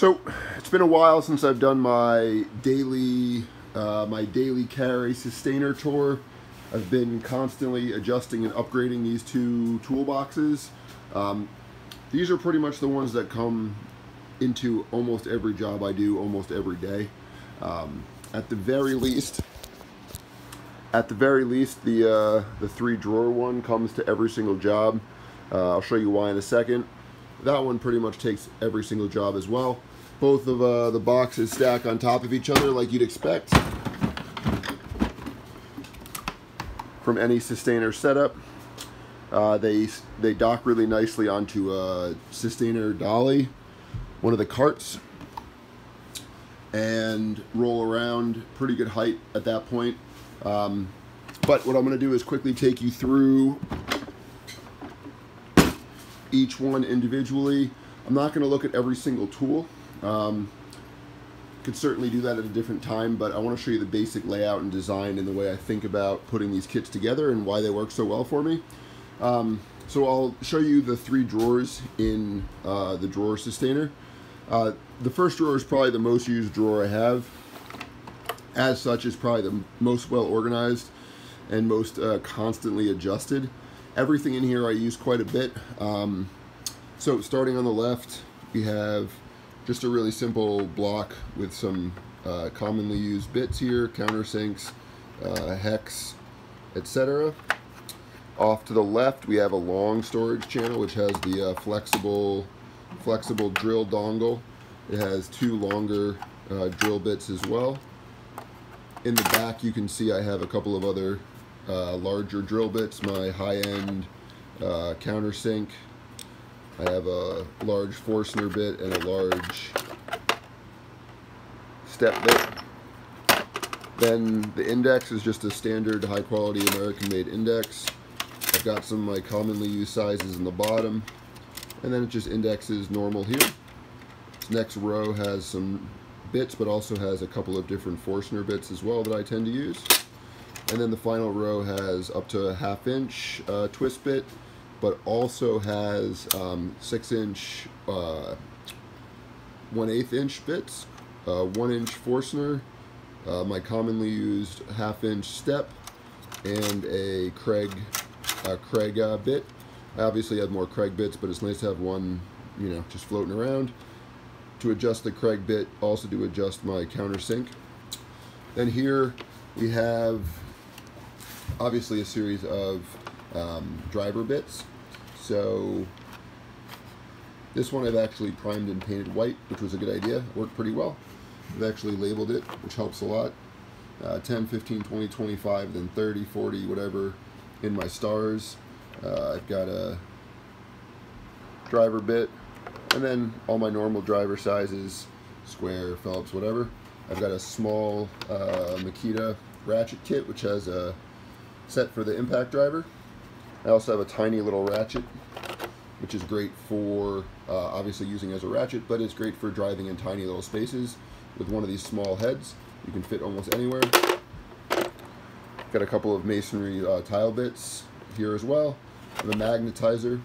So it's been a while since I've done my daily uh, my daily carry Systainer tour. I've been constantly adjusting and upgrading these two toolboxes. Um, these are pretty much the ones that come into almost every job I do almost every day. Um, at the very least, at the very least, the uh, the three drawer one comes to every single job. Uh, I'll show you why in a second. That one pretty much takes every single job as well. Both of uh, the boxes stack on top of each other like you'd expect from any Systainer setup. Uh, they they dock really nicely onto a Systainer dolly, one of the carts, and roll around pretty good height at that point. Um, but what I'm going to do is quickly take you through each one individually. I'm not going to look at every single tool. Um, could certainly do that at a different time, but I want to show you the basic layout and design and the way I think about putting these kits together and why they work so well for me. Um, so I'll show you the three drawers in uh, the drawer Systainer. Uh, the first drawer is probably the most used drawer I have. As such, is probably the most well organized and most uh, constantly adjusted. Everything in here I use quite a bit. Um, so starting on the left, we have just a really simple block with some uh, commonly used bits here, countersinks, uh, hex, etc. Off to the left, we have a long storage channel which has the uh, flexible, flexible drill dongle. It has two longer uh, drill bits as well. In the back, you can see I have a couple of other uh, larger drill bits, my high-end uh, countersink. I have a large Forstner bit and a large step bit. Then the index is just a standard high-quality American-made index. I've got some of my commonly used sizes in the bottom. And then it just indexes normal here. This next row has some bits, but also has a couple of different Forstner bits as well that I tend to use. And then the final row has up to a half inch uh, twist bit, but also has um, six inch, uh, one eighth inch bits, uh, one inch Forstner, uh, my commonly used half inch step, and a Kreg, uh, Kreg uh, bit. I obviously have more Kreg bits, but it's nice to have one, you know, just floating around. To adjust the Kreg bit, also to adjust my countersink. Then here we have obviously a series of um, driver bits. So this one I've actually primed and painted white, which was a good idea. Worked pretty well. I've actually labeled it, which helps a lot. Uh, 10, 15, 20, 25, then 30, 40, whatever in my stars. Uh, I've got a driver bit, and then all my normal driver sizes, square, Phillips, whatever. I've got a small uh, Makita ratchet kit, which has a set for the impact driver. I also have a tiny little ratchet, which is great for uh, obviously using as a ratchet, but it's great for driving in tiny little spaces. With one of these small heads, you can fit almost anywhere. Got a couple of masonry uh, tile bits here as well, the magnetizer,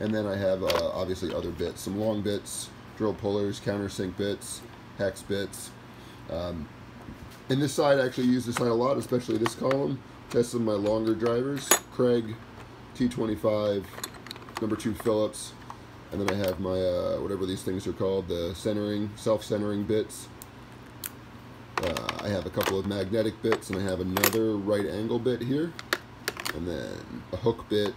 and then I have uh, obviously other bits, some long bits, drill pullers, countersink bits, hex bits. Um, and this side I actually use this side a lot, especially this column. Test some of my longer drivers, Kreg, T25, number two Phillips, and then I have my, uh, whatever these things are called, the centering, self-centering bits. Uh, I have a couple of magnetic bits, and I have another right angle bit here, and then a hook bit,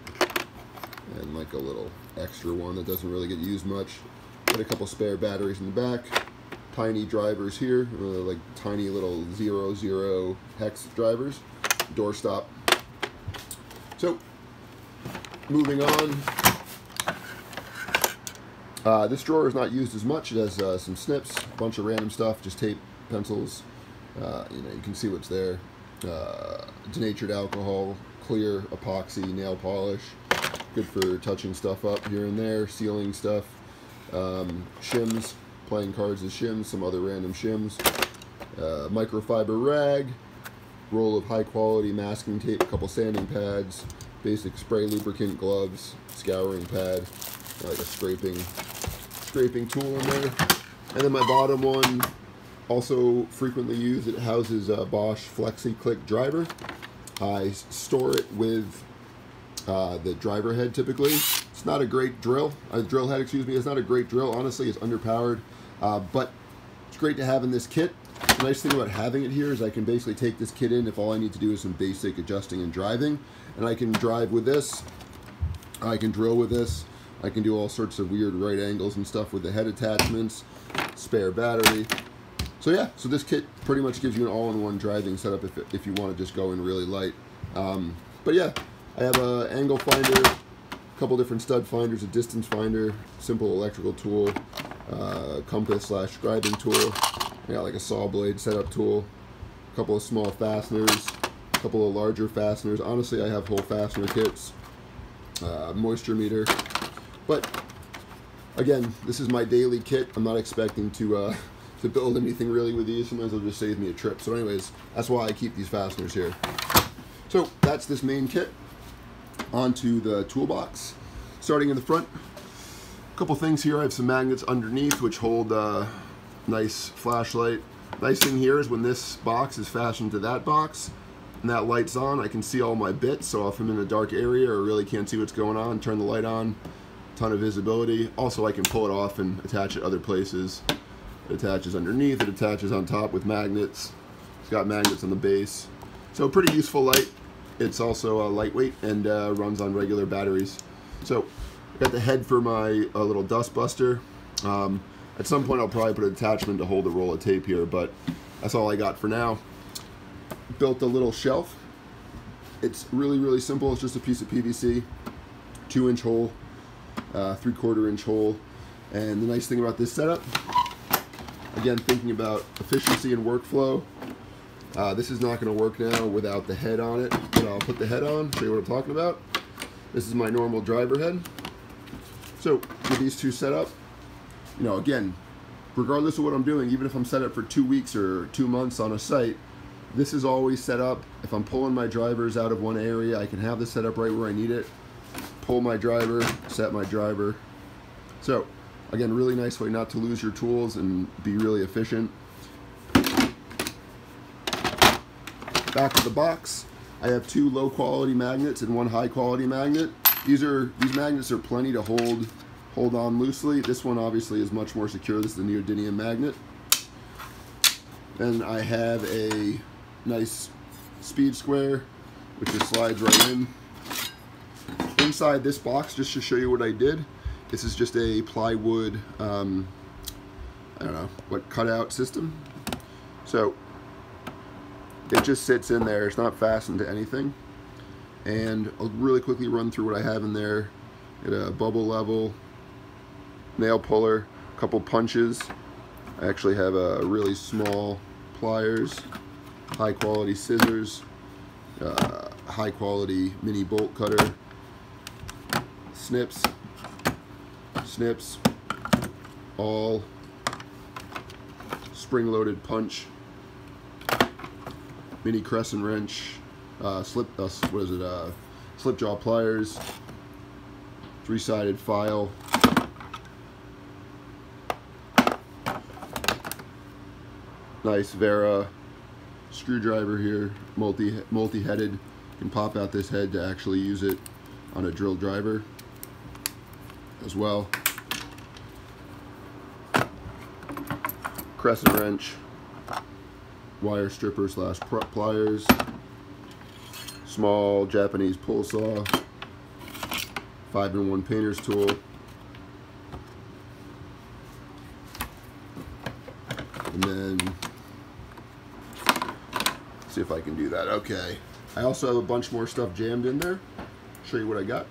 and like a little extra one that doesn't really get used much. Got a couple spare batteries in the back, tiny drivers here, uh, like tiny little zero zero hex drivers, doorstop. So, moving on. Uh, this drawer is not used as much. It has uh, some snips, a bunch of random stuff, just tape, pencils. Uh, you know, you can see what's there. Uh, denatured alcohol, clear epoxy, nail polish. Good for touching stuff up here and there, sealing stuff. Um, shims, playing cards as shims, some other random shims. Uh, microfiber rag, roll of high quality masking tape, a couple sanding pads, basic spray lubricant gloves, scouring pad, like a scraping scraping tool in there. And then my bottom one, also frequently used, it houses a Bosch Flexi Click driver. I store it with uh, the driver head typically. It's not a great drill, a drill head, excuse me. It's not a great drill. Honestly, it's underpowered, uh, but it's great to have in this kit. The nice thing about having it here is I can basically take this kit in if all I need to do is some basic adjusting and driving. And I can drive with this. I can drill with this. I can do all sorts of weird right angles and stuff with the head attachments, spare battery. So yeah, so this kit pretty much gives you an all-in-one driving setup if, if you want to just go in really light. Um, but yeah, I have an angle finder, a couple different stud finders, a distance finder, simple electrical tool, uh, compass slash scribing tool. I got like a saw blade setup tool, a couple of small fasteners, a couple of larger fasteners. Honestly, I have whole fastener kits, uh, moisture meter. But again, this is my daily kit. I'm not expecting to uh, to build anything really with these. Sometimes they'll just save me a trip. So anyways, that's why I keep these fasteners here. So that's this main kit. Onto the toolbox. Starting in the front, a couple things here. I have some magnets underneath which hold uh, nice flashlight. Nice thing here is when this box is fastened to that box and that light's on, I can see all my bits. So if I'm in a dark area or really can't see what's going on, turn the light on, ton of visibility. Also, I can pull it off and attach it other places. It attaches underneath, it attaches on top with magnets. It's got magnets on the base. So pretty useful light. It's also uh, lightweight and uh, runs on regular batteries. So got the head for my uh, little dust buster. Um, at some point I'll probably put an attachment to hold a roll of tape here, but that's all I got for now. Built a little shelf. It's really, really simple. It's just a piece of PVC, two inch hole, uh, three quarter inch hole. And the nice thing about this setup, again, thinking about efficiency and workflow, uh, this is not going to work now without the head on it, but I'll put the head on, show you what I'm talking about. This is my normal driver head. So with these two set up, you know, again, regardless of what I'm doing, even if I'm set up for two weeks or two months on a site, this is always set up. If I'm pulling my drivers out of one area, I can have this set up right where I need it. Pull my driver, set my driver. So, again, really nice way not to lose your tools and be really efficient. Back to the box, I have two low quality magnets and one high quality magnet. These are these magnets are plenty to hold hold on loosely. This one obviously is much more secure. This is the neodymium magnet. Then I have a nice speed square, which just slides right in. Inside this box, just to show you what I did, this is just a plywood, um, I don't know, what cutout system. So it just sits in there. It's not fastened to anything. And I'll really quickly run through what I have in there. At a bubble level, nail puller, a couple punches. I actually have a really small pliers, high quality scissors, uh, high quality mini bolt cutter, snips, snips, all spring loaded punch mini crescent wrench, uh, slip, uh, what is it, uh, slip jaw pliers, three-sided file, nice Wera screwdriver here, multi multi-headed. Can pop out this head to actually use it on a drill driver as well. Crescent wrench, wire stripper slash pliers, small Japanese pull saw, 5-in-1 painter's tool, and then see if I can do that. Okay. I also have a bunch more stuff jammed in there. Show you what I got.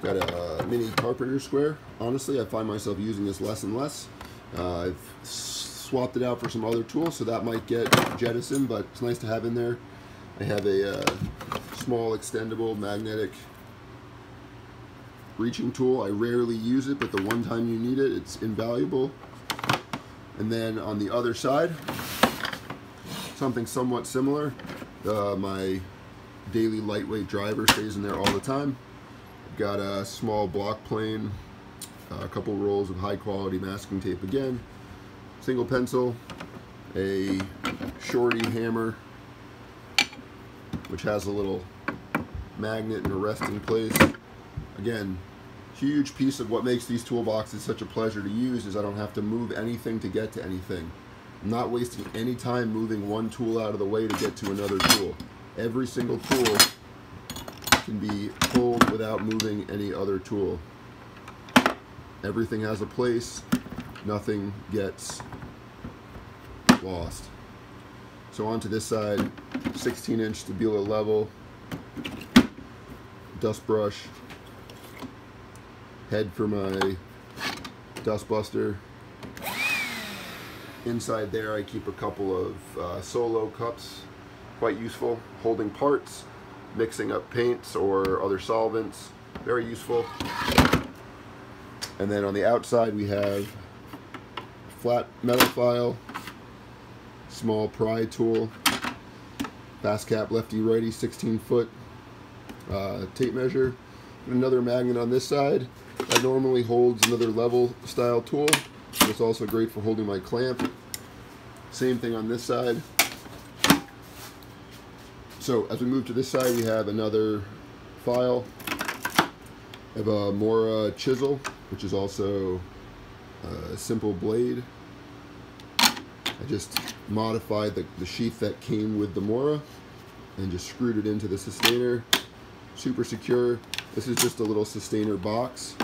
Got a mini carpenter square. Honestly, I find myself using this less and less. Uh, I've swapped it out for some other tools, so that might get jettisoned, but it's nice to have in there. I have a uh, small extendable magnetic reaching tool. I rarely use it, but the one time you need it, it's invaluable. And then on the other side, something somewhat similar. Uh, my daily lightweight driver stays in there all the time. Got a small block plane a couple rolls of high quality masking tape again, single pencil, a shorty hammer, which has a little magnet and a resting place. Again, huge piece of what makes these toolboxes such a pleasure to use is I don't have to move anything to get to anything. I'm not wasting any time moving one tool out of the way to get to another tool. Every single tool can be pulled without moving any other tool. Everything has a place, nothing gets lost. So onto this side, 16 inch Stabila level, dust brush, head for my dust buster. Inside there I keep a couple of uh, solo cups, quite useful, holding parts, mixing up paints or other solvents, very useful. And then on the outside we have flat metal file, small pry tool, FastCap lefty righty 16 foot uh, tape measure, another magnet on this side that normally holds another level style tool. It's also great for holding my clamp. Same thing on this side. So as we move to this side, we have another file. I have a Mora chisel, which is also a simple blade. I just modified the, the sheath that came with the Mora and just screwed it into the Systainer. Super secure. This is just a little Systainer box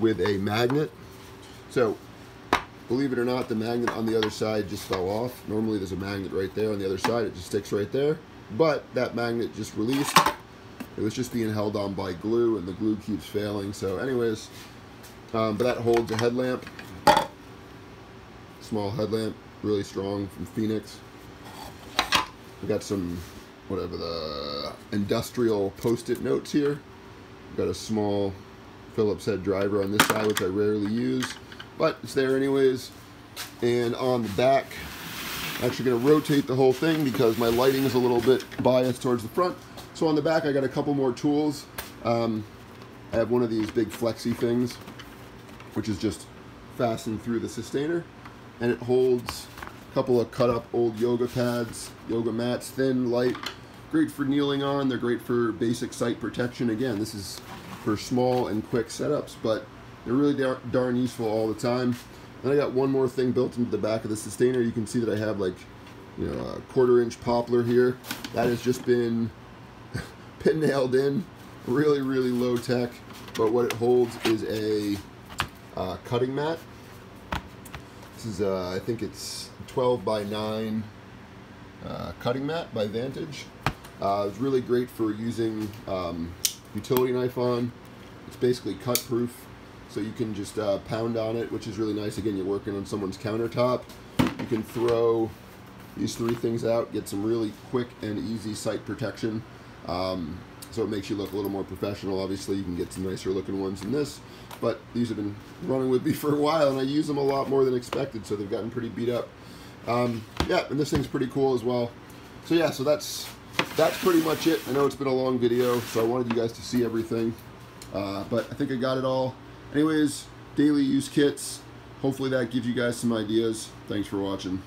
with a magnet. So, believe it or not, the magnet on the other side just fell off. Normally there's a magnet right there on the other side. It just sticks right there. But that magnet just released. It was just being held on by glue and the glue keeps failing. So anyways, um, but that holds a headlamp. Small headlamp, really strong from Fenix. We got some, whatever the industrial post-it notes here. We've got a small Phillips head driver on this side, which I rarely use, but it's there anyways. And on the back, I'm actually going to rotate the whole thing because my lighting is a little bit biased towards the front. So on the back, I got a couple more tools. Um, I have one of these big flexi things, which is just fastened through the Systainer, and it holds a couple of cut up old yoga pads, yoga mats, thin, light, great for kneeling on. They're great for basic site protection. Again, this is for small and quick setups, but they're really dar darn useful all the time. Then I got one more thing built into the back of the Systainer. You can see that I have like, you know, a quarter inch poplar here. That has just been pin nailed in. Really, really low tech. But what it holds is a uh, cutting mat. This is, uh, I think it's 12 by 9 uh, cutting mat by Vantage. Uh, it's really great for using um, utility knife on. It's basically cut proof, so you can just uh, pound on it, which is really nice. Again, you're working on someone's countertop. You can throw these three things out, get some really quick and easy sight protection. Um, so it makes you look a little more professional. Obviously, you can get some nicer looking ones than this, but these have been running with me for a while, and I use them a lot more than expected, so they've gotten pretty beat up. Um, yeah, and this thing's pretty cool as well. So yeah, so that's that's pretty much it. I know it's been a long video, so I wanted you guys to see everything. Uh, but I think I got it all. Anyways, daily use kits. Hopefully that gives you guys some ideas. Thanks for watching.